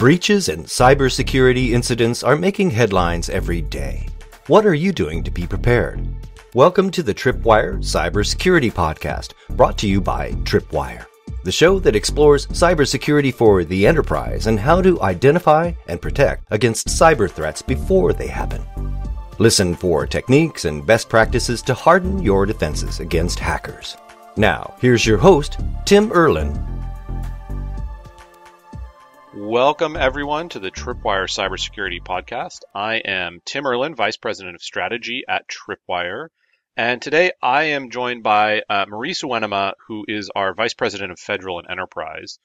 Breaches and cybersecurity incidents are making headlines every day. What are you doing to be prepared? Welcome to the Tripwire Cybersecurity Podcast, brought to you by Tripwire, the show that explores cybersecurity for the enterprise and how to identify and protect against cyber threats before they happen. Listen for techniques and best practices to harden your defenses against hackers. Now, here's your host, Tim Erlin Welcome, everyone, to the Tripwire Cybersecurity Podcast. I am Tim Erlin, Vice President of Strategy at Tripwire. And today I am joined by uh, Maurice Uenuma, who is our Vice President of Federal and Enterprise.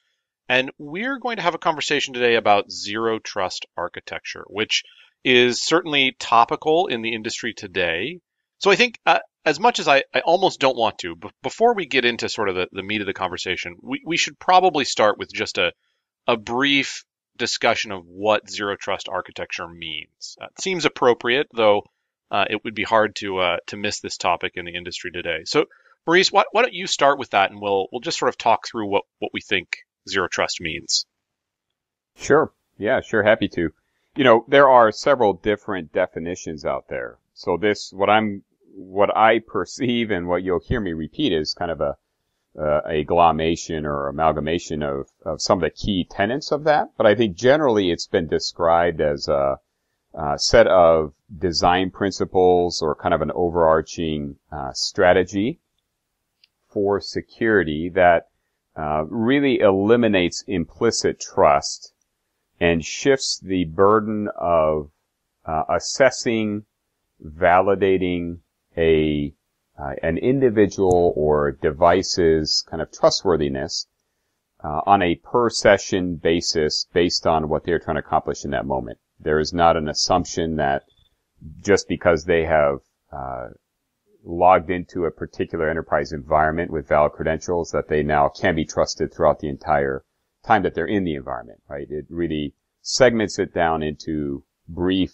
And we're going to have a conversation today about zero trust architecture, which is certainly topical in the industry today. So I think, uh, as much as I, I almost don't want to, b- before we get into sort of the, the meat of the conversation, we, we should probably start with just a, a brief discussion of what zero trust architecture means. Uh, seems appropriate, though uh, it would be hard to uh, to miss this topic in the industry today. So, Maurice, why, why, don't you start with that, and we'll we'll just sort of talk through what what we think zero trust means. Sure. Yeah, sure. Happy to. You know, there are several different definitions out there. So this, what I'm, what I perceive and what you'll hear me repeat is kind of a uh, a agglomeration or amalgamation of, of some of the key tenets of that. But I think generally it's been described as a, a set of design principles or kind of an overarching uh, strategy for security that uh, really eliminates implicit trust and shifts the burden of uh, assessing, validating a uh, an individual or device's kind of trustworthiness uh, on a per session basis based on what they're trying to accomplish in that moment. There is not an assumption that just because they have uh, logged into a particular enterprise environment with valid credentials that they now can be trusted throughout the entire time that they're in the environment, right? It really segments it down into brief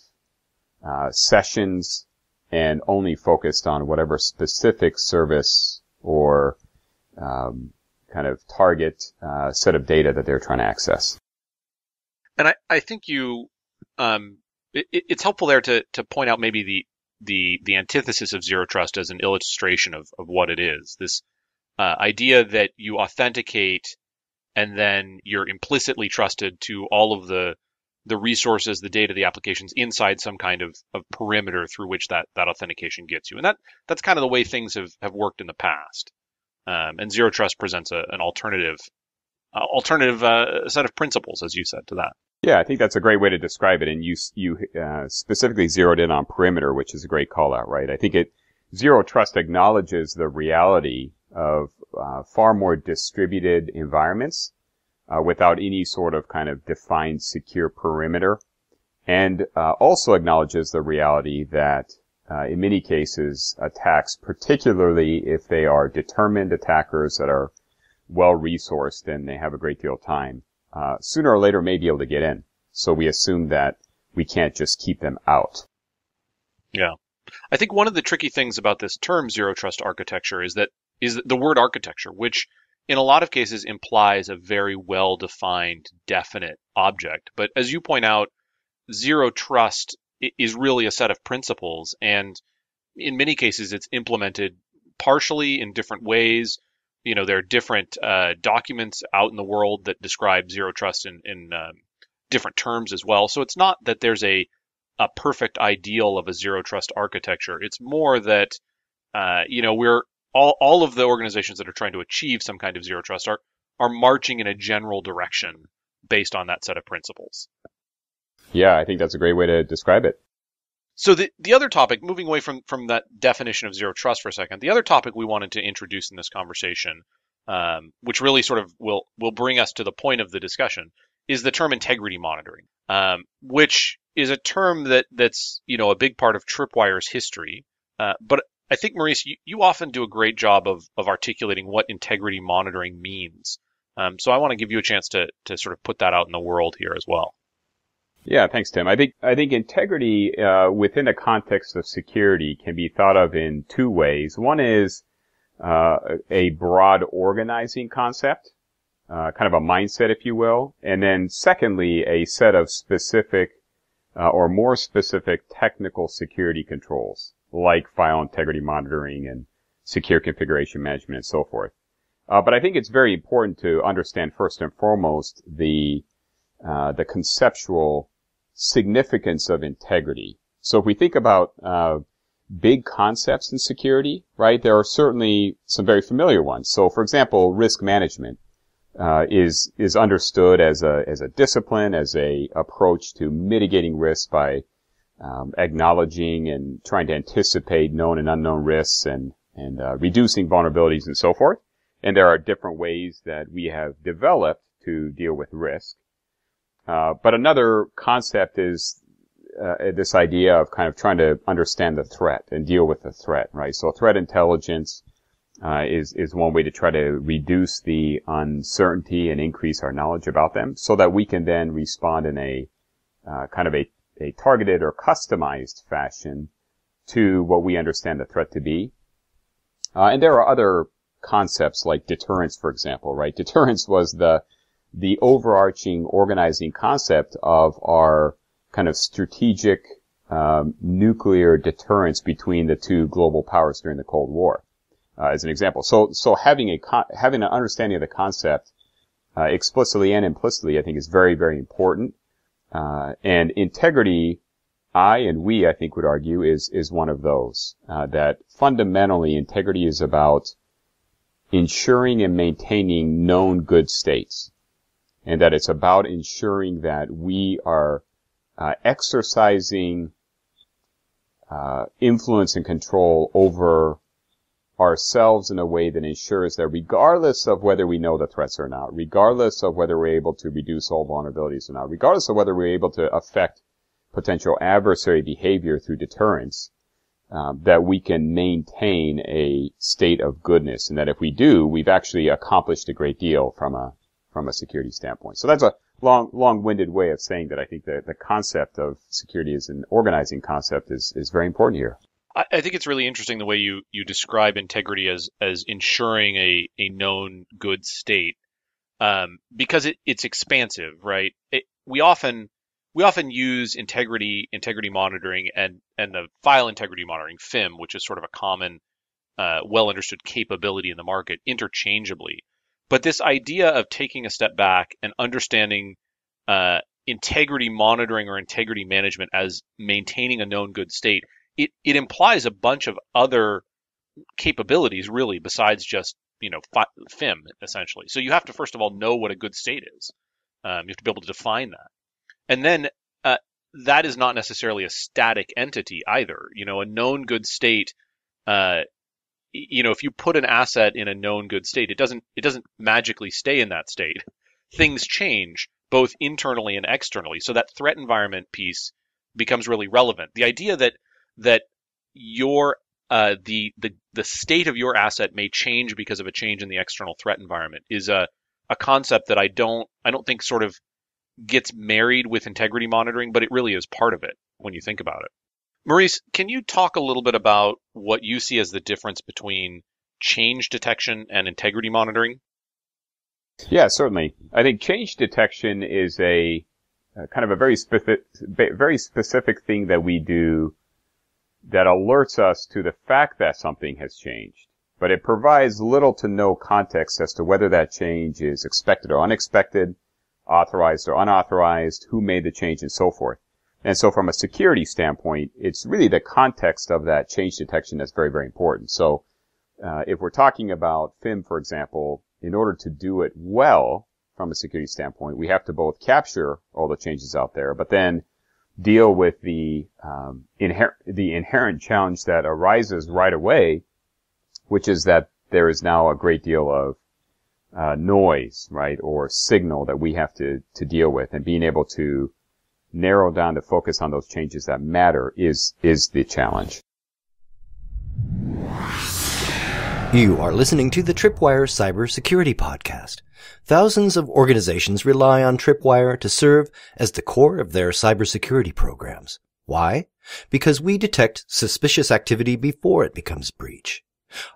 uh, sessions and only focused on whatever specific service or um, kind of target uh, set of data that they're trying to access. And I, I think you, um, it, it's helpful there to, to point out maybe the, the, the antithesis of zero trust as an illustration of, of what it is. This uh, idea that you authenticate and then you're implicitly trusted to all of the the resources, the data, the applications inside some kind of, of perimeter through which that, that authentication gets you. And that, that's kind of the way things have, have worked in the past. Um, and zero trust presents a, an alternative, uh, alternative uh, set of principles, as you said, to that. Yeah, I think that's a great way to describe it. And you, you uh, specifically zeroed in on perimeter, which is a great call out, right? I think it, zero trust acknowledges the reality of uh, far more distributed environments uh, without any sort of kind of defined secure perimeter, and uh, also acknowledges the reality that uh, in many cases attacks, particularly if they are determined attackers that are well resourced and they have a great deal of time, uh, sooner or later may be able to get in. So we assume that we can't just keep them out. Yeah. I think one of the tricky things about this term zero trust architecture is that is the word architecture, which in a lot of cases implies a very well defined, definite object. But as you point out, zero trust is really a set of principles. And in many cases, it's implemented partially in different ways. You know, there are different uh, documents out in the world that describe zero trust in, in um, different terms as well. So it's not that there's a, a perfect ideal of a zero trust architecture. It's more that, uh, you know, we're all, all of the organizations that are trying to achieve some kind of zero trust are, are marching in a general direction based on that set of principles. Yeah, I think that's a great way to describe it. So the, the other topic, moving away from, from that definition of zero trust for a second, the other topic we wanted to introduce in this conversation, um, which really sort of will will bring us to the point of the discussion, is the term integrity monitoring, um, which is a term that that's you know a big part of Tripwire's history, uh, but I think, Maurice, you, you often do a great job of, of articulating what integrity monitoring means. Um, so I want to give you a chance to, to sort of put that out in the world here as well. Yeah, thanks, Tim. I think I think integrity uh, within the context of security can be thought of in two ways. One is uh, a broad organizing concept, uh, kind of a mindset, if you will, and then secondly, a set of specific uh, or more specific technical security controls, like file integrity monitoring and secure configuration management and so forth. Uh, but I think it's very important to understand first and foremost the uh, the conceptual significance of integrity. So if we think about uh, big concepts in security, right, there are certainly some very familiar ones. So, for example, risk management uh, is is understood as a as a discipline, as a approach to mitigating risk by um, acknowledging and trying to anticipate known and unknown risks and and uh, reducing vulnerabilities and so forth. And there are different ways that we have developed to deal with risk. Uh, but another concept is uh, this idea of kind of trying to understand the threat and deal with the threat, right? So threat intelligence uh, is is one way to try to reduce the uncertainty and increase our knowledge about them, so that we can then respond in a uh, kind of a, a targeted or customized fashion to what we understand the threat to be. Uh, and there are other concepts like deterrence, for example, right? Deterrence was the the overarching organizing concept of our kind of strategic um, nuclear deterrence between the two global powers during the Cold War uh, as an example. So, so having a con- having an understanding of the concept uh, explicitly and implicitly, I think, is very, very important. Uh, and integrity, I and we, I think, would argue, is is one of those. Uh, that fundamentally, integrity is about ensuring and maintaining known good states, and that it's about ensuring that we are uh, exercising uh, influence and control over ourselves in a way that ensures that regardless of whether we know the threats or not, regardless of whether we're able to reduce all vulnerabilities or not, regardless of whether we're able to affect potential adversary behavior through deterrence, um, that we can maintain a state of goodness, and that if we do, we've actually accomplished a great deal from a from a security standpoint. So that's a long long-winded way of saying that I think that the concept of security as an organizing concept is is very important here. I, I think it's really interesting the way you, you describe integrity as as ensuring a, a known good state, um, because it, it's expansive, right? It, we often we often use integrity integrity monitoring and and the file integrity monitoring FIM, which is sort of a common, uh, well understood capability in the market, interchangeably. But this idea of taking a step back and understanding uh, integrity monitoring or integrity management as maintaining a known good state it it implies a bunch of other capabilities really besides just you know FIM essentially. So you have to first of all know what a good state is. Um, you have to be able to define that, and then uh, that is not necessarily a static entity either. You know, a known good state. Uh, you know, if you put an asset in a known good state, it doesn't it doesn't magically stay in that state. Things change both internally and externally. So that threat environment piece becomes really relevant. The idea that that your uh, the the the state of your asset may change because of a change in the external threat environment is a a concept that I don't I don't think sort of gets married with integrity monitoring, but it really is part of it when you think about it. Maurice, can you talk a little bit about what you see as the difference between change detection and integrity monitoring? Yeah, certainly. I think change detection is a, a kind of a very specific, very specific thing that we do that alerts us to the fact that something has changed, but it provides little to no context as to whether that change is expected or unexpected, authorized or unauthorized, who made the change, and so forth. And so from a security standpoint, it's really the context of that change detection that's very, very important. So uh, if we're talking about FIM, for example, in order to do it well from a security standpoint, we have to both capture all the changes out there, but then deal with the um, inher- the inherent challenge that arises right away, which is that there is now a great deal of uh, noise, right, or signal that we have to to deal with, and being able to narrow down to focus on those changes that matter is is the challenge. You are listening to the Tripwire Cybersecurity Podcast. Thousands of organizations rely on Tripwire to serve as the core of their cybersecurity programs. Why? Because we detect suspicious activity before it becomes breach.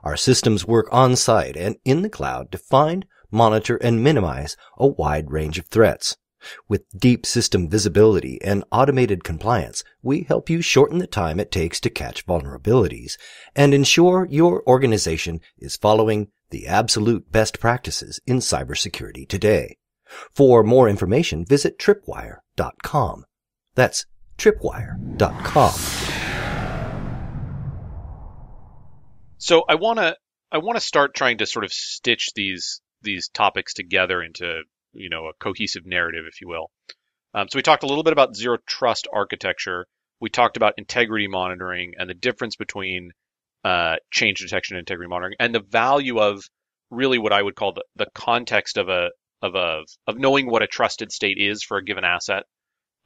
Our systems work on site and in the cloud to find, monitor, and minimize a wide range of threats. With deep system visibility and automated compliance, we help you shorten the time it takes to catch vulnerabilities and ensure your organization is following the absolute best practices in cybersecurity today. For more information, visit tripwire.com. That's tripwire.com. So I want to I want to start trying to sort of stitch these these topics together into you know a cohesive narrative, if you will. Um, so we talked a little bit about zero trust architecture. We talked about integrity monitoring and the difference between uh, change detection and integrity monitoring, and the value of really what I would call the, the context of a of a of knowing what a trusted state is for a given asset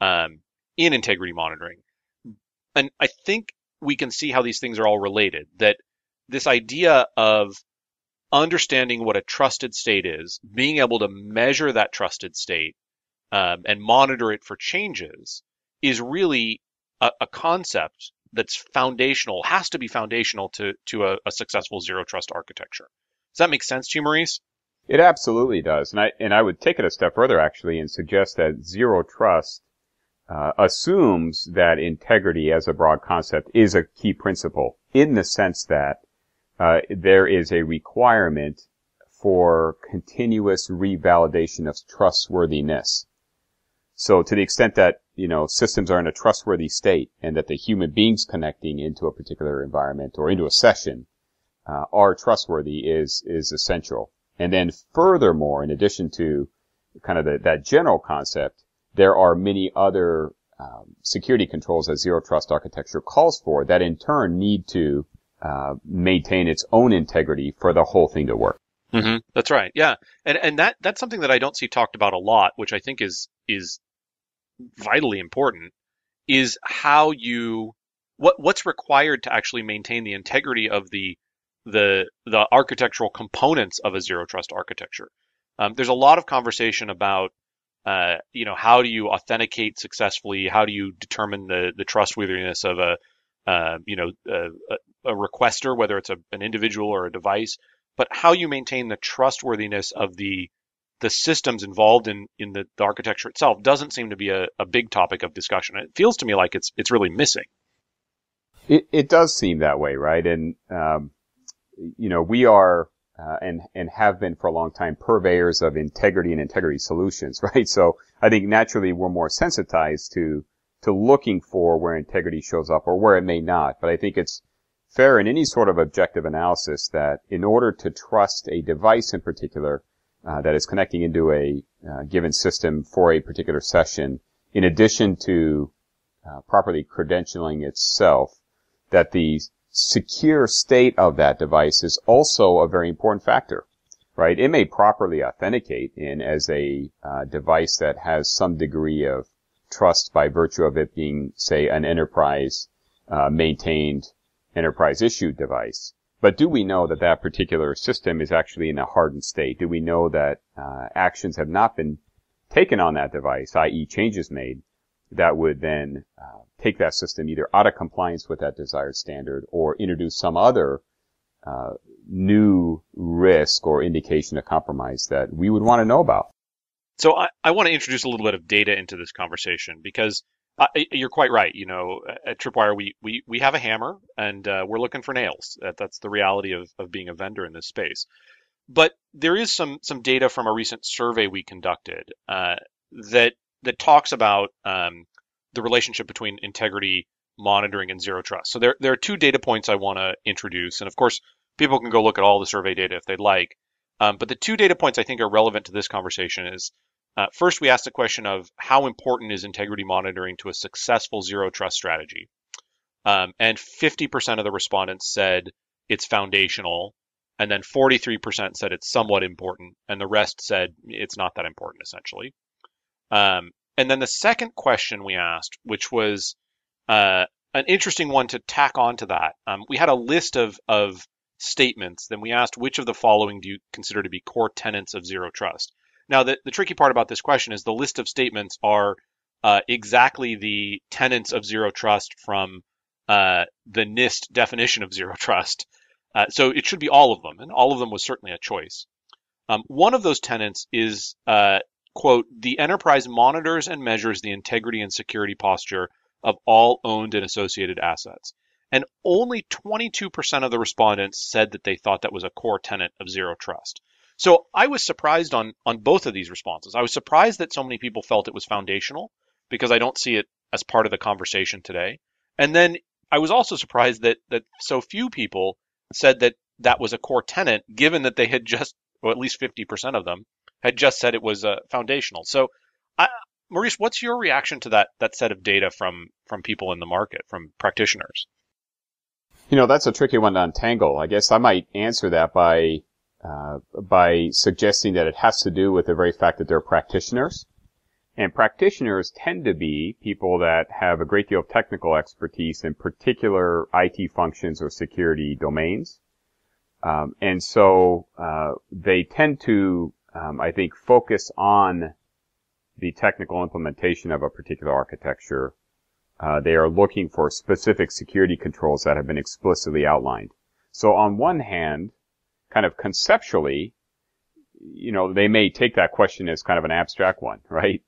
um, in integrity monitoring. And I think we can see how these things are all related. That this idea of understanding what a trusted state is, being able to measure that trusted state um, and monitor it for changes is really a, a, concept that's foundational, has to be foundational to, to a, a, successful zero trust architecture. Does that make sense to you, Maurice? It absolutely does. And I, and I would take it a step further actually and suggest that zero trust uh, assumes that integrity as a broad concept is a key principle in the sense that uh, there is a requirement for continuous revalidation of trustworthiness. So to the extent that, you know, systems are in a trustworthy state and that the human beings connecting into a particular environment or into a session uh, are trustworthy is, is essential. And then furthermore, in addition to kind of the, that general concept, there are many other um, security controls that zero trust architecture calls for that in turn need to uh, maintain its own integrity for the whole thing to work. Mm-hmm. That's right. Yeah, and and that that's something that I don't see talked about a lot, which I think is is vitally important. Is how you what what's required to actually maintain the integrity of the the the architectural components of a zero trust architecture. Um, there's a lot of conversation about uh, you know how do you authenticate successfully? How do you determine the the trustworthiness of a uh, you know a, a, requester, whether it's a, an individual or a device, but how you maintain the trustworthiness of the the systems involved in in the, the architecture itself doesn't seem to be a, a big topic of discussion. It feels to me like it's it's really missing. It it does seem that way, right? And um, you know, we are uh, and and have been for a long time purveyors of integrity and integrity solutions, right? So I think naturally we're more sensitized to to looking for where integrity shows up or where it may not. But I think it's fair in any sort of objective analysis that in order to trust a device in particular uh, that is connecting into a uh, given system for a particular session, in addition to uh, properly credentialing itself, that the secure state of that device is also a very important factor, right? It may properly authenticate in as a uh, device that has some degree of trust by virtue of it being, say, an enterprise uh, maintained enterprise issued device. But do we know that that particular system is actually in a hardened state? Do we know that uh, actions have not been taken on that device, i.e., changes made, that would then uh, take that system either out of compliance with that desired standard or introduce some other uh, new risk or indication of compromise that we would want to know about. So I, I want to introduce a little bit of data into this conversation because I, you're quite right. You know, at Tripwire, we, we, we have a hammer and uh, we're looking for nails. That, that's the reality of, of being a vendor in this space. But there is some some data from a recent survey we conducted uh, that that talks about um, the relationship between integrity monitoring and zero trust. So there there are two data points I want to introduce, and of course, people can go look at all the survey data if they'd like. Um, but the two data points I think are relevant to this conversation is uh, first, we asked the question of how important is integrity monitoring to a successful zero trust strategy? Um, and 50% of the respondents said it's foundational, and then 43% said it's somewhat important, and the rest said it's not that important, essentially. Um, and then the second question we asked, which was uh, an interesting one to tack on to that, um, we had a list of, of statements. Then we asked which of the following do you consider to be core tenets of zero trust? Now, the, the tricky part about this question is the list of statements are uh, exactly the tenets of zero trust from uh, the NIST definition of zero trust. Uh, so it should be all of them, and all of them was certainly a choice. Um, one of those tenets is, uh, quote, the enterprise monitors and measures the integrity and security posture of all owned and associated assets. And only 22% of the respondents said that they thought that was a core tenet of zero trust. So I was surprised on, on both of these responses. I was surprised that so many people felt it was foundational because I don't see it as part of the conversation today. And then I was also surprised that, that so few people said that that was a core tenant, given that they had just, or at least 50% of them, had just said it was uh, foundational. So, I, Maurice, what's your reaction to that that set of data from from people in the market, from practitioners? You know, that's a tricky one to untangle. I guess I might answer that by uh, by suggesting that it has to do with the very fact that they're practitioners. And practitioners tend to be people that have a great deal of technical expertise in particular IT functions or security domains. Um, and so uh, they tend to, um, I think, focus on the technical implementation of a particular architecture. Uh, they are looking for specific security controls that have been explicitly outlined. So on one hand, kind of conceptually, you know, they may take that question as kind of an abstract one, right?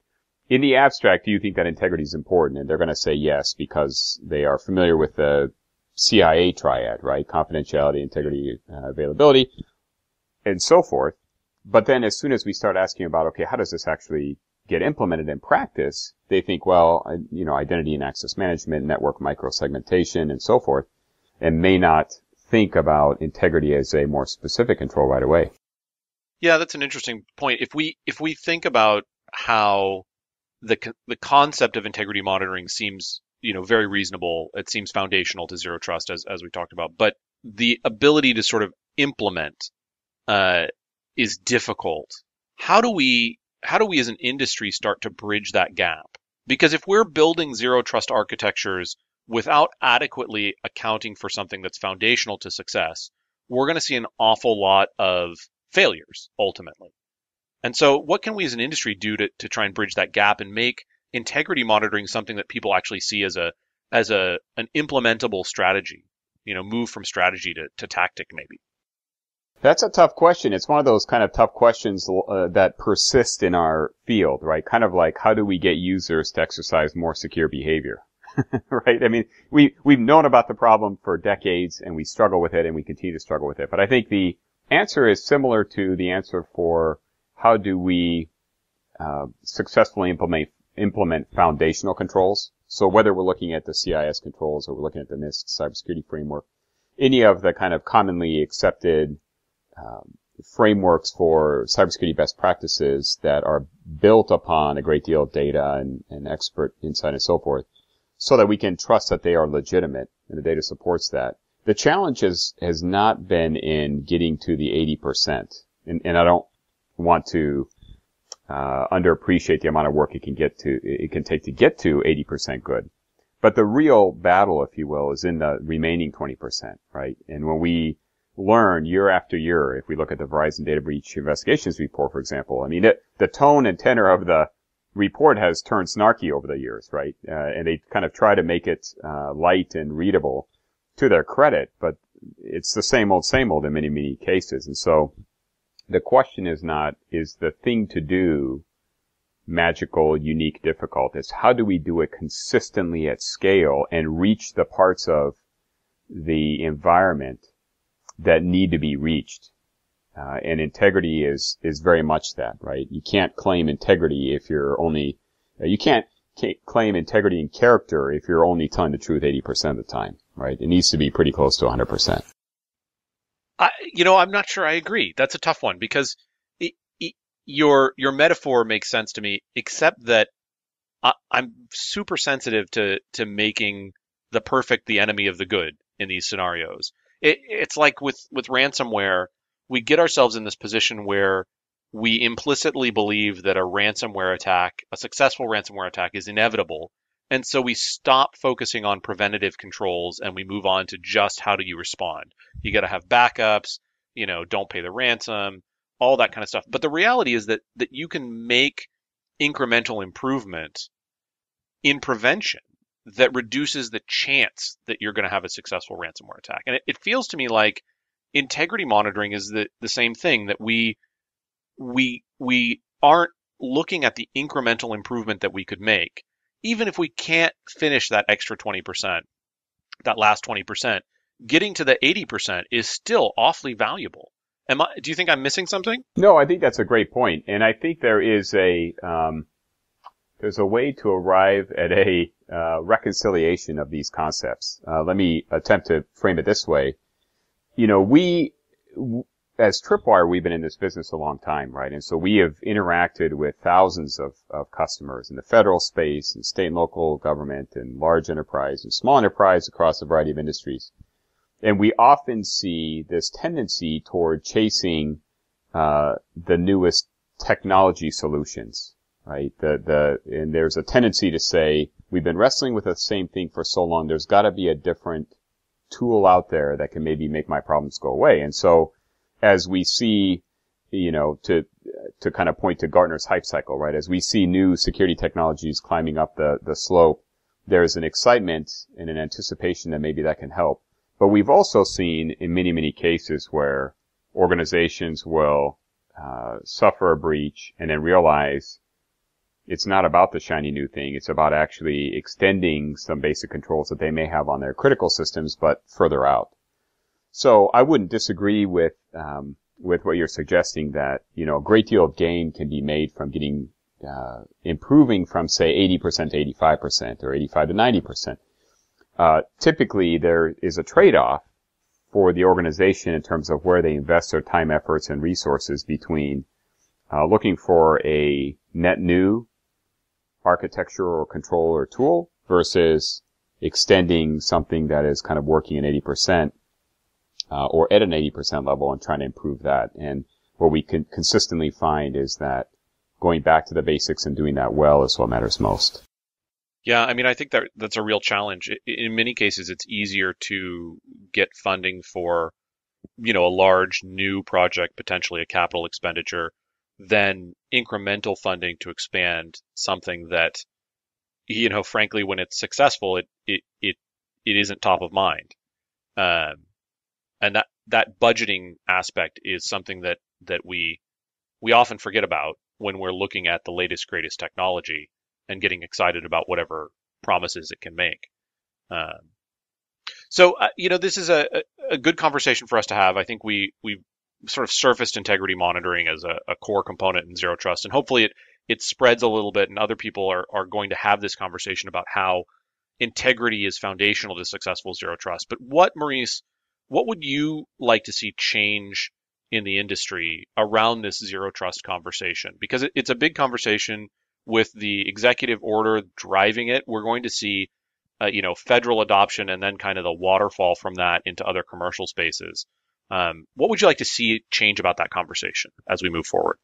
In the abstract, do you think that integrity is important? And they're going to say yes because they are familiar with the CIA triad, right? Confidentiality, integrity, uh, availability, and so forth. But then as soon as we start asking about, okay, how does this actually get implemented in practice? They think, well, you know, identity and access management, network microsegmentation, and so forth, and may not think about integrity as a more specific control right away. Yeah, that's an interesting point. If we if we think about how the the concept of integrity monitoring seems you know very reasonable. It seems foundational to zero trust as as we talked about, but the ability to sort of implement uh, is difficult. How do we how do we as an industry start to bridge that gap? Because if we're building zero trust architectures without adequately accounting for something that's foundational to success, we're going to see an awful lot of failures ultimately. And so, what can we as an industry do to, to try and bridge that gap and make integrity monitoring something that people actually see as a as a an implementable strategy. You know, move from strategy to, to tactic maybe. That's a tough question. It's one of those kind of tough questions uh, that persist in our field, right? Kind of like how do we get users to exercise more secure behavior? right? I mean, we, we've known about the problem for decades and we struggle with it and we continue to struggle with it. But I think the answer is similar to the answer for how do we uh, successfully implement implement foundational controls. So whether we're looking at the CIS controls or we're looking at the NIST cybersecurity framework, any of the kind of commonly accepted um, frameworks for cybersecurity best practices that are built upon a great deal of data and, and expert insight and so forth, so that we can trust that they are legitimate and the data supports that. The challenge is, has not been in getting to the 80%. And, and I don't want to uh, underappreciate the amount of work it can get to, it can take to get to 80% good. But the real battle, if you will, is in the remaining 20%, right? And when we learn year after year, if we look at the Verizon Data Breach Investigations report, for example, I mean, it, the tone and tenor of the report has turned snarky over the years, right? Uh, and they kind of try to make it uh, light and readable to their credit, but it's the same old, same old in many, many cases. And so the question is not, is the thing to do magical, unique, difficult? It's how do we do it consistently at scale and reach the parts of the environment that need to be reached? Uh, and integrity is, is very much that, right? You can't claim integrity if you're only, uh, you can't, claim integrity and character if you're only telling the truth 80% of the time, right? It needs to be pretty close to 100%. I, you know, I'm not sure I agree. That's a tough one because it, it, your your metaphor makes sense to me, except that I, I'm super sensitive to to making the perfect the enemy of the good in these scenarios. It, it's like with with ransomware, we get ourselves in this position where we implicitly believe that a ransomware attack, a successful ransomware attack, is inevitable, and so we stop focusing on preventative controls and we move on to just how do you respond. You got to have backups, you know, don't pay the ransom, all that kind of stuff. But the reality is that that you can make incremental improvement in prevention that reduces the chance that you're going to have a successful ransomware attack. And it, it feels to me like integrity monitoring is the, the same thing that we we we aren't looking at the incremental improvement that we could make, even if we can't finish that extra 20%, that last 20%, getting to the 80% is still awfully valuable. Am I, do you think I'm missing something? No, I think that's a great point, and I think there is a um, there's a way to arrive at a uh, reconciliation of these concepts. Uh, let me attempt to frame it this way. You know, we as Tripwire, we've been in this business a long time, right? And so we have interacted with thousands of, of customers in the federal space and state and local government and large enterprise and small enterprise across a variety of industries. And we often see this tendency toward chasing uh, the newest technology solutions, right? The the and there's a tendency to say we've been wrestling with the same thing for so long. There's got to be a different tool out there that can maybe make my problems go away. And so as we see, you know, to to kind of point to Gartner's hype cycle, right? As we see new security technologies climbing up the the slope, there's an excitement and an anticipation that maybe that can help. But we've also seen in many many cases where organizations will uh, suffer a breach and then realize it's not about the shiny new thing. It's about actually extending some basic controls that they may have on their critical systems, but further out. So I wouldn't disagree with um, with what you're suggesting that you know a great deal of gain can be made from getting uh, improving from say 80% to 85% or 85 to 90%. Uh, typically, there is a trade-off for the organization in terms of where they invest their time, efforts, and resources between uh, looking for a net new architecture or control or tool versus extending something that is kind of working at 80% uh, or at an 80% level and trying to improve that. And what we can consistently find is that going back to the basics and doing that well is what matters most. Yeah, I mean, I think that that's a real challenge. In many cases, it's easier to get funding for, you know, a large new project, potentially a capital expenditure, than incremental funding to expand something that, you know, frankly, when it's successful, it it it, it isn't top of mind. Um, and that that budgeting aspect is something that that we we often forget about when we're looking at the latest greatest technology and getting excited about whatever promises it can make. Um, so uh, you know this is a, a good conversation for us to have. I think we we sort of surfaced integrity monitoring as a, a core component in zero trust, and hopefully it it spreads a little bit, and other people are are going to have this conversation about how integrity is foundational to successful zero trust. But what Maurice what would you like to see change in the industry around this zero trust conversation? Because it's a big conversation with the executive order driving it. We're going to see, uh, you know, federal adoption and then kind of the waterfall from that into other commercial spaces. Um, what would you like to see change about that conversation as we move forward?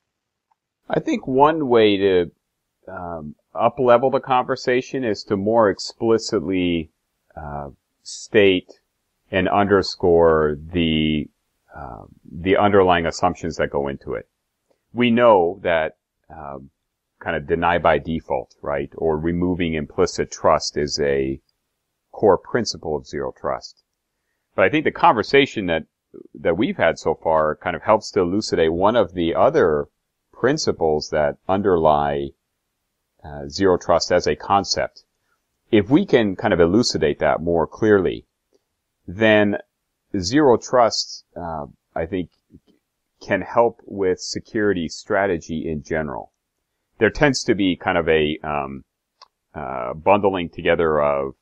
I think one way to um, up level the conversation is to more explicitly uh, state and underscore the uh, the underlying assumptions that go into it. We know that um, kind of deny by default, right, or removing implicit trust is a core principle of zero trust. But I think the conversation that that we've had so far kind of helps to elucidate one of the other principles that underlie uh, zero trust as a concept. If we can kind of elucidate that more clearly, then zero trust, uh, I think, can help with security strategy in general. There tends to be kind of a um, uh, bundling together of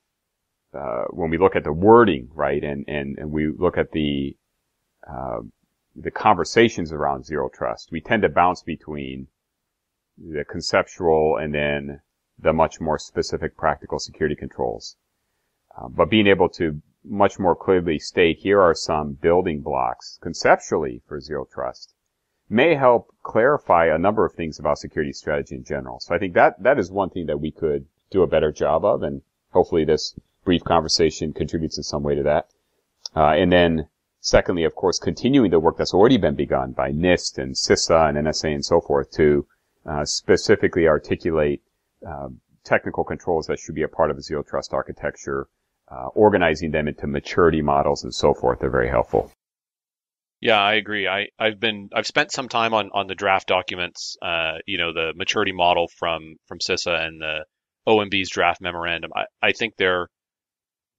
uh, when we look at the wording, right, and and, and we look at the uh, the conversations around zero trust, we tend to bounce between the conceptual and then the much more specific practical security controls. Uh, but being able to much more clearly state here are some building blocks conceptually for zero trust may help clarify a number of things about security strategy in general. So I think that that is one thing that we could do a better job of, and hopefully this brief conversation contributes in some way to that. Uh, and then secondly, of course, continuing the work that's already been begun by NIST and CISA and NSA and so forth to uh, specifically articulate uh, technical controls that should be a part of a zero trust architecture uh, organizing them into maturity models and so forth are very helpful. Yeah, I agree. I, I've been I've spent some time on, on the draft documents, uh, you know, the maturity model from from CISA and the OMB's draft memorandum. I, I think they're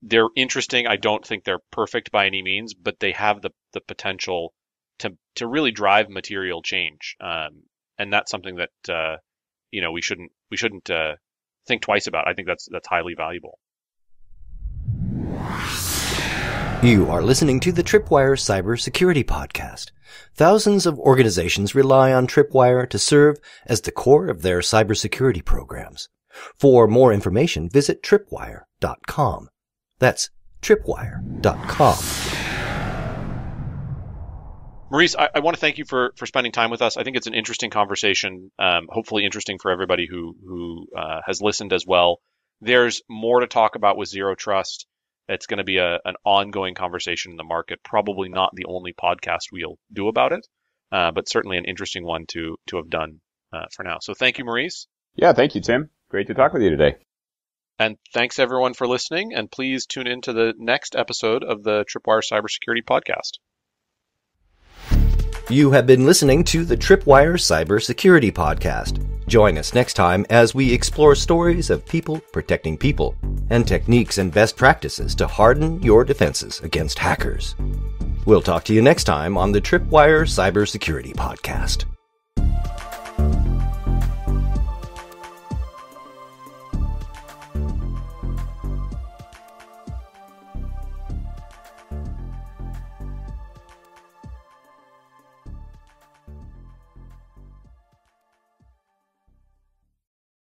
they're interesting. I don't think they're perfect by any means, but they have the, the potential to to really drive material change. Um, and that's something that uh, you know we shouldn't we shouldn't uh, think twice about. I think that's that's highly valuable. You are listening to the Tripwire Cybersecurity Podcast. Thousands of organizations rely on Tripwire to serve as the core of their cybersecurity programs. For more information, visit tripwire.com. That's tripwire.com. Maurice, I, I, want to thank you for, for spending time with us. I think it's an interesting conversation, um, hopefully interesting for everybody who, who uh, has listened as well. There's more to talk about with Zero Trust. It's going to be a, an ongoing conversation in the market, probably not the only podcast we'll do about it, uh, but certainly an interesting one to, to have done uh, for now. So thank you, Maurice. Yeah, thank you, Tim. Great to talk with you today. And thanks everyone for listening. And please tune in to the next episode of the Tripwire Cybersecurity Podcast. You have been listening to the Tripwire Cybersecurity Podcast. Join us next time as we explore stories of people protecting people and techniques and best practices to harden your defenses against hackers. We'll talk to you next time on the Tripwire Cybersecurity Podcast.